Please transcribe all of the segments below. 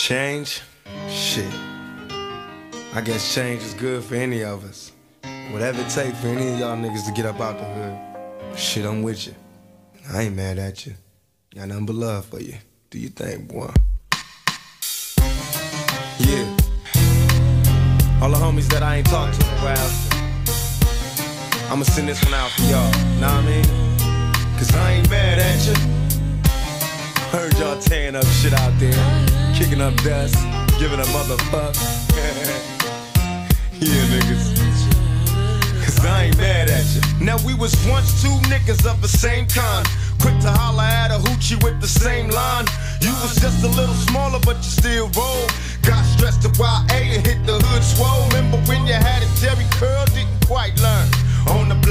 Change? Shit. I guess change is good for any of us. Whatever it takes for any of y'all niggas to get up out the hood. Shit, I'm with you. I ain't mad at you. Got nothing but love for you. Do you think, boy? Yeah. All the homies that I ain't talked to in a while. I'ma send this one out for y'all. Know what I mean? Cause I ain't mad at you. Heard y'all tearing up shit out there, kicking up dust, giving a motherfuck. yeah, niggas. Cause I ain't mad at you. Now we was once two niggas of the same kind. Quick to holler at a hoochie with the same line. You was just a little smaller, but you still roll. Got stressed to YA and hit the hood swole. Remember when you had a Jheri curl, didn't quite learn.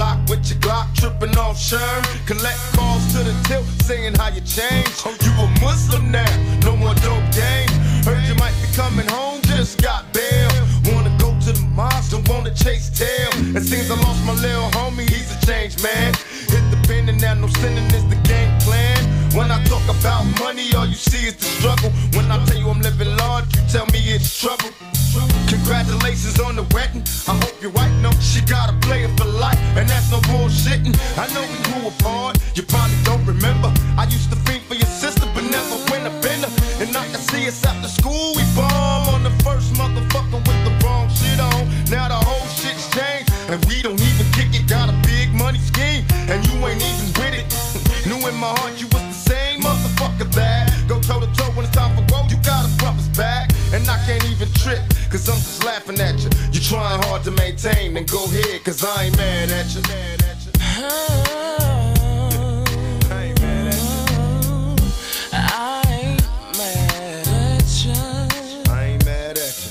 Block with your Glock, tripping off Sherm. Collect calls to the tilt, saying how you changed. Oh, you a Muslim now, no more dope game. Heard you might be coming home, just got bail. Wanna go to the mosque, don't wanna chase tail. It seems I lost my little homie, he's a changed man. Hit the pen and now no sinning is the game plan. When I talk about money, all you see is the struggle. Congratulations on the wedding. I hope your wife knows she got a player for life, and that's no bullshitting. I know we grew apart, you probably don't remember. I used to think for your sister, but never went a bender. And I can see us after school, we bomb on the first motherfucker with the wrong shit on. Now the whole shit's changed, and we don't even kick it. Got a big money scheme, and you ain't even with it. Knew in my heart you I can't even trip, cause I'm just laughing at you. You trying hard to maintain, then go ahead, cause I ain't mad at you. Mad at you. I ain't mad at you. I ain't mad at you. I ain't mad at you.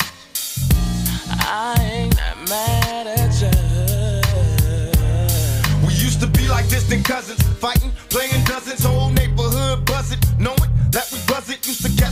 I ain't mad at you. We used to be like distant cousins, fighting, playing dozens, whole neighborhood buzzing,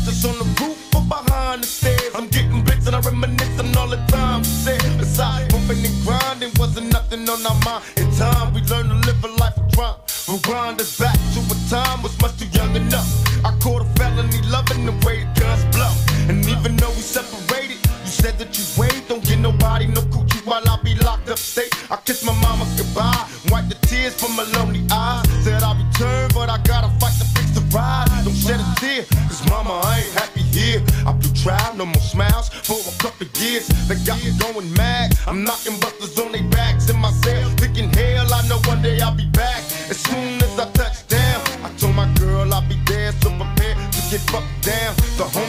us on the roof or behind the stairs. I'm getting bits and I reminisce on all the time we said. Besides, bumping and grinding wasn't nothing on our mind. In time, we learned to live a life of crime. Rewind us back to a time was much too young enough. I caught a felony loving the way guns blow. And even though we separated, you said that you wait, don't get nobody no coochie while I be locked up state. I kiss my mama goodbye, wipe the tears from my lonely eyes. Trial, no more smiles for a couple years. They got me going mad. I'm knocking busters on their backs in my cell, thinking hell, I know one day I'll be back. As soon as I touch down, I told my girl I'll be there, so prepared to get fucked down. The homies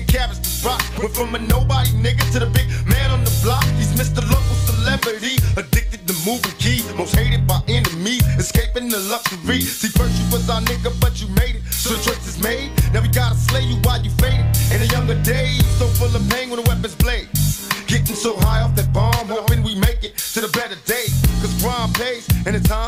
Ten carats to rock. Went from a nobody nigga to the big man on the block. He's Mr. Local Celebrity. Addicted to moving key. Most hated by enemies. Escaping the luxury. See, first you was our nigga, but you made it. So the choice is made. Now we gotta slay you while you faded. In the younger days, so full of pain when the weapons blade. Getting so high off that bomb,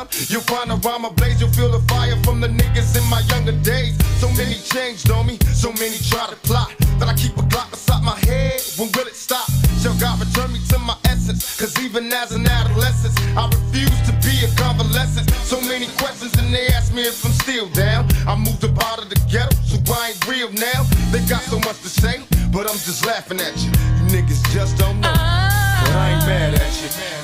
time, you'll find a rhyme ablaze. You'll feel the fire from the niggas in my younger days. So many changed on me, so many try to plot. That I keep a Glock beside my head, when will it stop? Shall God return me to my essence? Cause even as an adolescent, I refuse to be a convalescent. So many questions, and they ask me if I'm still down. I moved up out of the ghetto, so I ain't real now. They got so much to say, but I'm just laughing at you. You niggas just don't know. Ah. But I ain't mad at you. I ain't mad at you. I ain't mad at you.